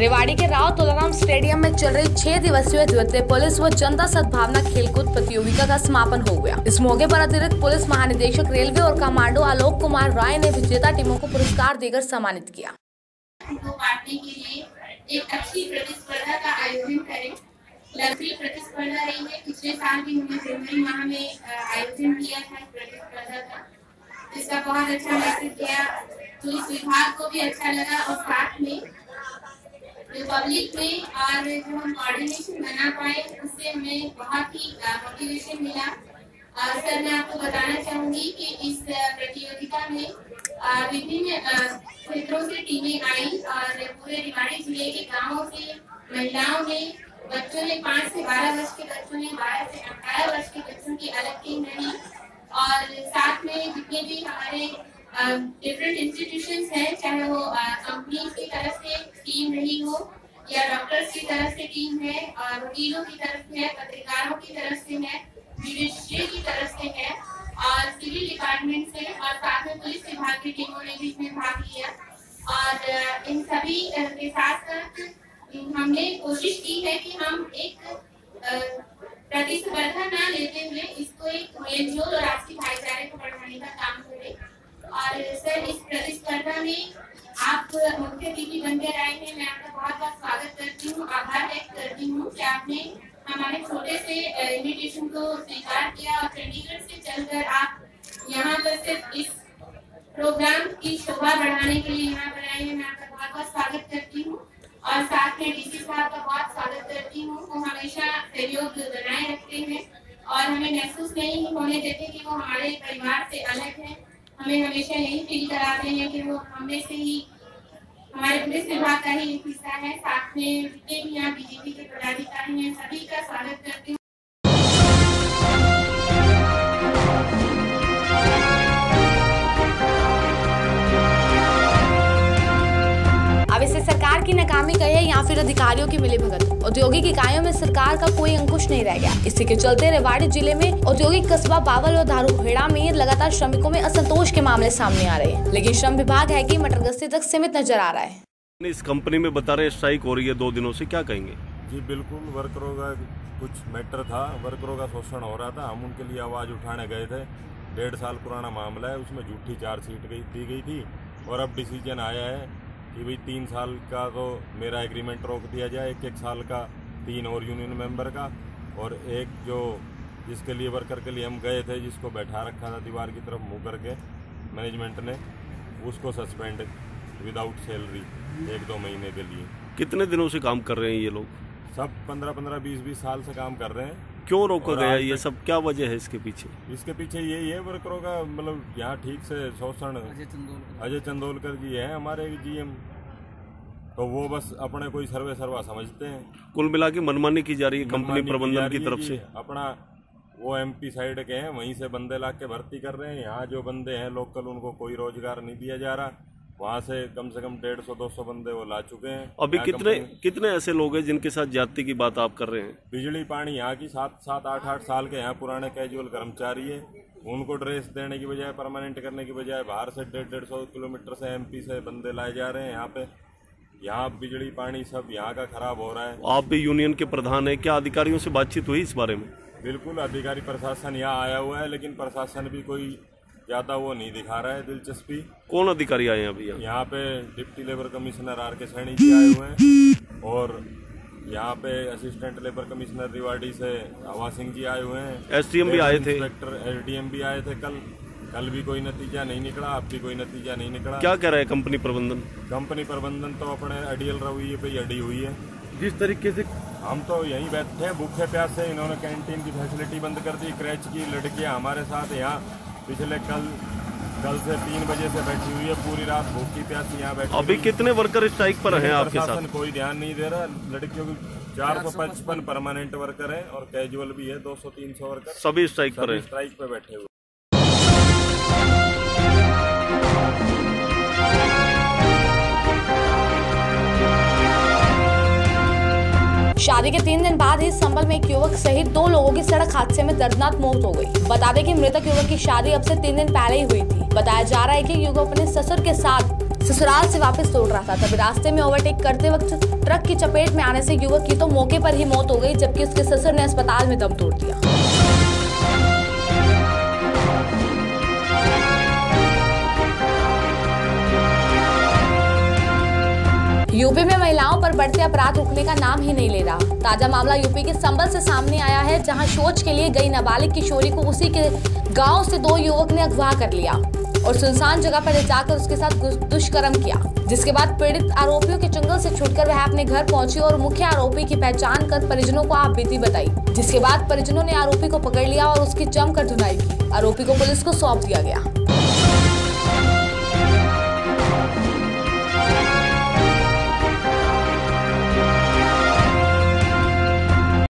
रेवाड़ी के राव तुलाराम स्टेडियम में चल रही छह दिवसीय द्वितीय पुलिस व जनता सद्भावना खेलकूद प्रतियोगिता का समापन हो गया। इस मौके पर अतिरिक्त पुलिस महानिदेशक, रेलवे और कमांडो आलोक कुमार राय ने विजेता टीमों को पुरस्कार देकर सम्मानित किया। एक अच्छी प्रतिस्पर्धा का आयोजन करें। लग्जरी प्रतिस्पर्धा रही है। पिछले साल भी हमने जनवरी माह में आयोजन किया था प्रतिस्पर्धा का, जिसका बहुत अच्छा मैसेज गया पुलिस विभाग को भी अच्छा लगा और साथ में जो पब्लिक में और जो हम कोऑर्डिनेशन बना पाए, उससे हमें बहुत ही मोटिवेशन मिला। और सर, मैं आपको बताना चाहूँगी कि इस प्रतियोगिता में विभिन्न क्षेत्रों से टीमें आई और पूरे रेवाड़ी ज़िले के गाँवों से, महिलाओं ने, बच्चों ने, पाँच से बारह वर्ष के बच्चों ने, बारह से अठारह वर्ष के बच्चों की अलग टीम रही। और साथ में जितने भी हमारे डिफरेंट इंस्टीट्यूशंस हैं, चाहे वो कंपनी की टीम रही हो, या डॉक्टर्स की तरफ़ से टीम है वकीलों की तरफ़ से है, पत्रकारों की तरफ़ से है जुडिशरी की तरफ़ से है, और सिविल डिपार्टमेंट से, और साथ में पुलिस विभाग की टीमों ने भी इसमें भाग लिया। और इन सभी के साथ साथ हमने कोशिश की है कि हम एक प्रतिस्पर्धा ना लेते हुए इसको एक मेलजोल और आपसी भाईचारे को बढ़ाने का काम करें। और, सर, इस प्रतिस्पर्धा में आप मुख्य अतिथि बनकर आए हैं। मैं आपका बहुत बहुत स्वागत करती हूँ। आभार व्यक्त करती हूँ कि आपने हमारे छोटे से इन्विटेशन को स्वीकार किया और चंडीगढ़ से चलकर आप यहाँ पर सिर्फ़ इस प्रोग्राम की शोभा बढ़ाने के लिए यहाँ पर आए हैं। मैं आपका बहुत बहुत स्वागत करती हूँ। और साथ में डीसी साहब का बहुत स्वागत करती हूँ। वो हमेशा सहयोग बनाए रखते हैं और हमें महसूस नहीं होने देते कि वो हमारे परिवार से अलग हैं। हमें हमेशा यही फील कराते हैं कि वो हमें से ही, हमारे पुलिस विभाग का ही एक हिस्सा है। साथ में जितने भी यहाँ बीजेपी के पदाधिकारी हैं, सभी का स्वागत करते हूँ। फिर अधिकारियों की मिलीभगत औद्योगिक इकाइयों में सरकार का कोई अंकुश नहीं रह गया। इसी के चलते रेवाड़ी ज़िले में औद्योगिक कस्बा बावल और धारूहेड़ा में लगातार श्रमिकों में असंतोष के मामले सामने आ रहे हैं। लेकिन श्रम विभाग है कि मटरगस्ती तक सीमित नज़र आ रहा है। इस कंपनी में बता रहे स्ट्राइक हो रही है दो दिनों से क्या कहेंगे? जी बिल्कुल। वर्करों का कुछ मैटर था। वर्करों का शोषण हो रहा था। हम उनके लिए आवाज़ उठाने गए थे। डेढ़ साल पुराना मामला है। उसमें झूठी चार्जशीट गई दी गई थी और अब डिसीज़न आया है कि भाई तीन साल का तो मेरा एग्रीमेंट रोक दिया जाए एक एक साल का तीन और यूनियन मेंबर का। और एक जो जिसके लिए वर्कर के लिए हम गए थे जिसको बैठा रखा था दीवार की तरफ़ मुँह करके मैनेजमेंट ने उसको सस्पेंड विदाउट सैलरी एक दो महीने के लिए। कितने दिनों से काम कर रहे हैं ये लोग? सब पंद्रह पंद्रह बीस बीस साल से काम कर रहे हैं। क्यों रोका गया ये सब? क्या वजह है इसके पीछे? इसके पीछे यही है वर्करों का मतलब यहाँ ठीक से शोषण अजय चंदोलकर। जी है हमारे जीएम। तो वो बस अपने कोई सर्वे सर्वा समझते हैं। कुल मिला के मनमानी की जा रही है कंपनी प्रबंधन जा की तरफ़ से। अपना वो एमपी साइड के हैं वहीं से बंदे ला के भर्ती कर रहे हैं। यहाँ जो बंदे हैं लोकल उनको कोई रोज़गार नहीं दिया जा रहा। वहाँ से कम से कम डेढ़ सौ दो सौ बंदे वो ला चुके हैं। अभी कितने कितने ऐसे लोग हैं जिनके साथ जाति की बात आप कर रहे हैं? बिजली पानी यहाँ की सात सात आठ आठ साल के यहाँ पुराने कैजुअल कर्मचारी है। उनको ड्रेस देने की बजाय परमानेंट करने की बजाय बाहर से डेढ़ डेढ़ सौ किलोमीटर से एमपी से बंदे लाए जा रहे हैं यहाँ पे। यहाँ बिजली पानी सब यहाँ का खराब हो रहा है। आप भी यूनियन के प्रधान है। क्या अधिकारियों से बातचीत हुई इस बारे में? बिल्कुल अधिकारी प्रशासन यहाँ आया हुआ है लेकिन प्रशासन भी कोई ज़्यादा वो नहीं दिखा रहा है दिलचस्पी। कौन अधिकारी आए हैं अभी यहाँ? पे डिप्टी लेबर कमिश्नर आर के सैनी जी आए हुए हैं और यहाँ पे असिस्टेंट लेबर कमिश्नर रिवाड़ी से हवा सिंह जी आए हुए हैं। एसडीएम भी आए थे। इंस्पेक्टर एसडीएम भी आए थे कल। कल भी कोई नतीजा नहीं निकला अब भी कोई नतीजा नहीं निकला। क्या कह रहा है कंपनी प्रबंधन? कंपनी प्रबंधन तो अपने अडियल रवैये पे ही अड़ी हुई है। जिस तरीके से हम तो यहीं बैठे हैं भूखे प्यासे इन्होंने कैंटीन की फैसिलिटी बंद कर दी क्रैच की लड़कियाँ हमारे साथ यहाँ पिछले कल कल से तीन बजे से बैठी हुई है पूरी रात भूखी प्यासी यहाँ बैठी अभी कितने वर्कर स्ट्राइक पर हैं आपके साथ? कोई ध्यान नहीं दे रहा लड़कियों की चार सौ पचपन परमानेंट वर्कर है और कैजुअल भी है दो सौ तीन सौ वर्कर सभी स्ट्राइक पर स्ट्राइक पर बैठे हुए। शादी के तीन दिन बाद ही संबल में एक युवक सहित दो लोगों की सड़क हादसे में दर्दनाक मौत हो गई। बता दें कि मृतक युवक की शादी अब से तीन दिन पहले ही हुई थी। बताया जा रहा है कि युवक अपने ससुर के साथ ससुराल से वापस तोड़ रहा था। तभी रास्ते में ओवरटेक करते वक्त ट्रक की चपेट में आने से युवक की तो मौके पर ही मौत हो गई, जबकि उसके ससुर ने अस्पताल में दम तोड़ दिया। यूपी में महिलाओं पर बढ़ते अपराध रुकने का नाम ही नहीं ले रहा। ताज़ा मामला यूपी के संबल से सामने आया है, जहाँ शोच के लिए गई नाबालिग किशोरी को उसी के गाँव से दो युवक ने अगवा कर लिया और सुनसान जगह पर ले जाकर उसके साथ दुष्कर्म किया, जिसके बाद पीड़ित आरोपियों के चंगल से छुटकर वह अपने घर पहुँची और मुख्य आरोपी की पहचान कर परिजनों को आप बीती बताई, जिसके बाद परिजनों ने आरोपी को पकड़ लिया और उसकी जमकर धुनाई की। आरोपी को पुलिस को सौंप दिया गया।